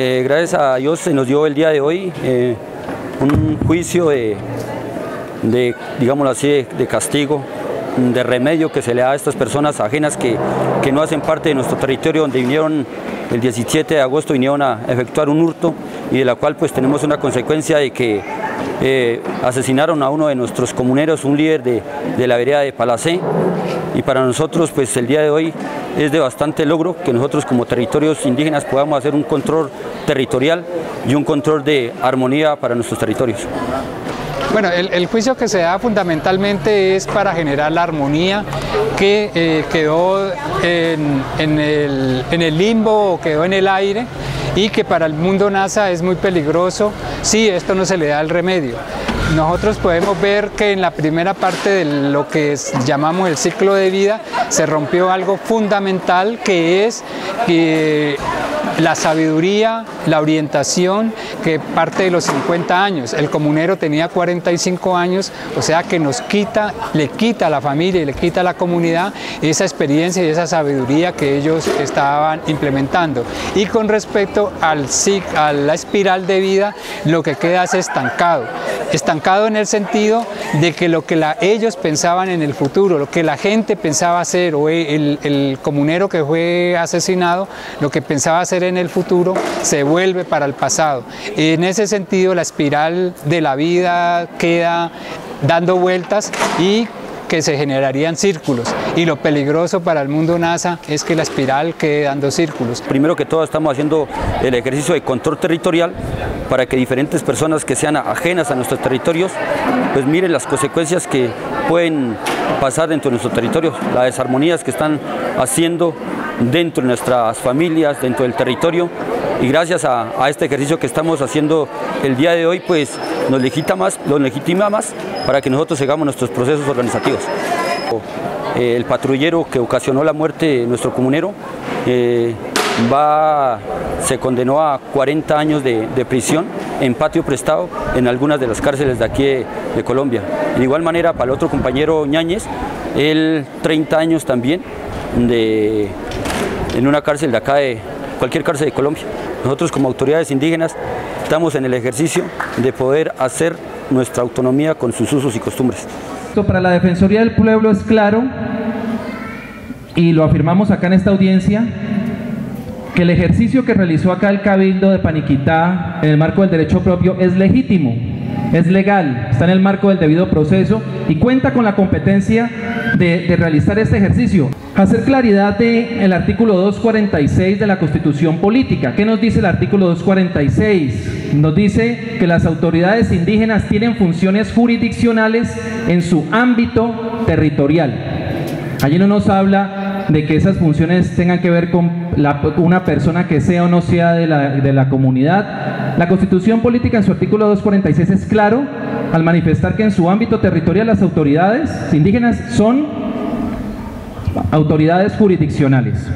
Eh, gracias a Dios se nos dio el día de hoy eh, un juicio de, digámoslo así, de, castigo, de remedio que se le da a estas personas ajenas que, que no hacen parte de nuestro territorio, donde vinieron el 17 de agosto, vinieron a efectuar un hurto y de la cual pues tenemos una consecuencia de que eh, asesinaron a uno de nuestros comuneros, un líder de, de la vereda de Palacé y para nosotros pues el día de hoy es de bastante logro que nosotros como territorios indígenas podamos hacer un control territorial y un control de armonía para nuestros territorios. Bueno, el, juicio que se da fundamentalmente es para generar la armonía que eh, quedó en, el, en el limbo o quedó en el aire y que para el mundo NASA es muy peligroso si esto no se le da el remedio. Nosotros podemos ver que en la primera parte de lo que llamamos el ciclo de vida se rompió algo fundamental que es que la sabiduría, la orientación que parte de los 50 años. El comunero tenía 45 años, o sea que nos quita, le quita a la familia y le quita a la comunidad esa experiencia y esa sabiduría que ellos estaban implementando. Y con respecto al, a la espiral de vida, lo que queda es estancado. Estancado en el sentido de que lo que ellos pensaban en el futuro, lo que la gente pensaba hacer, o el, el comunero que fue asesinado, lo que pensaba hacer en el futuro se vuelve para el pasado. En ese sentido la espiral de la vida queda dando vueltas y que se generarían círculos y lo peligroso para el mundo NASA es que la espiral quede dando círculos. Primero que todo estamos haciendo el ejercicio de control territorial para que diferentes personas que sean ajenas a nuestros territorios pues miren las consecuencias que pueden pasar dentro de nuestros territorios, las desarmonías que están haciendo dentro de nuestras familias, dentro del territorio y gracias a, este ejercicio que estamos haciendo el día de hoy pues nos legitima más, lo legitima más para que nosotros sigamos nuestros procesos organizativos. Eh, el patrullero que ocasionó la muerte de nuestro comunero eh, va, se condenó a 40 años de, prisión en patio prestado en algunas de las cárceles de aquí de, Colombia. De igual manera para el otro compañero Ñáñez, él 30 años también de, en una cárcel de acá de cualquier cárcel de Colombia. Nosotros como autoridades indígenas estamos en el ejercicio de poder hacer nuestra autonomía con sus usos y costumbres. Para la Defensoría del Pueblo es claro, y lo afirmamos acá en esta audiencia, que el ejercicio que realizó acá el Cabildo de Paniquitá en el marco del derecho propio es legítimo, es legal, está en el marco del debido proceso y cuenta con la competencia de, realizar este ejercicio. Hacer claridad del el artículo 246 de la Constitución Política. ¿Qué nos dice el artículo 246? Nos dice que las autoridades indígenas tienen funciones jurisdiccionales en su ámbito territorial. Allí no nos habla de que esas funciones tengan que ver con una persona que sea o no sea de la, de la comunidad. La Constitución Política en su artículo 246 es claro al manifestar que en su ámbito territorial las autoridades indígenas son autoridades jurisdiccionales.